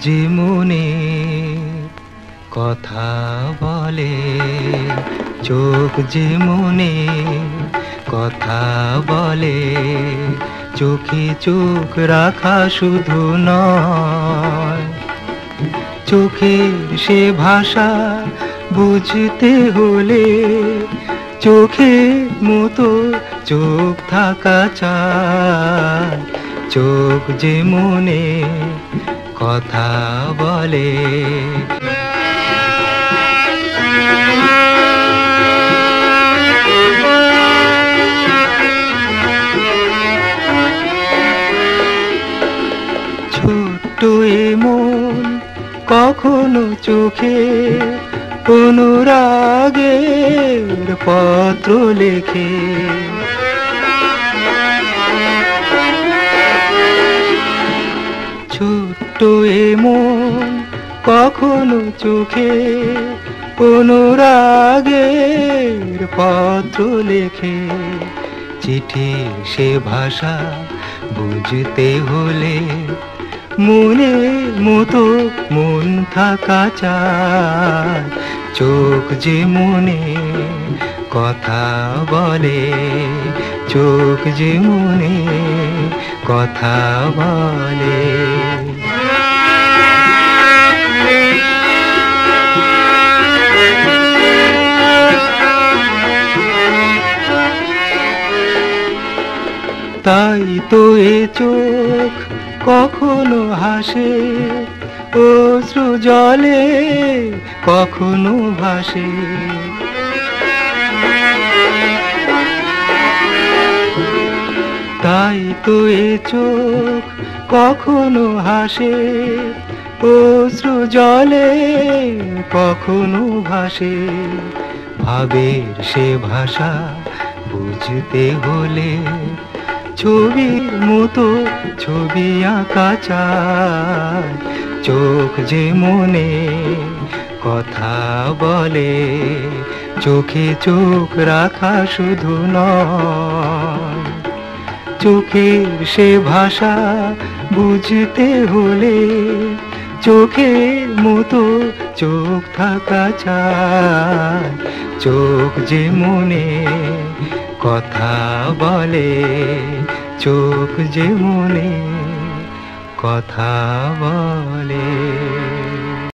যে মনে কথা বলে, চোখ যে মনে কথা বলে, চোখে চোখ রাখা শুধু নয়। চোখের সে ভাষা বুঝতে হলে, চোখে মতো চোখ থাকা চায় চোখ যে মনে কথা বলে। ছোট্ট মন কখনো চোখে অনুরাগের পত্র লেখে। ছোট্ট এমন মন কখনো চোখে অনুরাগের পত্র লেখে। চিঠি সে ভাষা বুঝতে হলে মনে মতো মন থাকা চায় চোখ যে মনে কথা বলে, চোখ যে মনে কথা বলে। তাই তো এ চোখ কখনো হাসে অশ্রু জলে কখনো ভাসে। তাই তো এ চোখ কখনো হাসে? অশ্রু জলে কখনো ভাসে? ভাবের সে ভাষা বুঝতে হলে ছবির মতো ছবি আঁকা চায় চোখ যে মনে কথা বলে, চোখে চোখ রাখা শুধু নয়। চোখের সে ভাষা বুঝতে হলে চোখের মতো চোখ থাকা চায় চোখ যে মনে কথা বলে, চোখ যে মনে কথা বলে।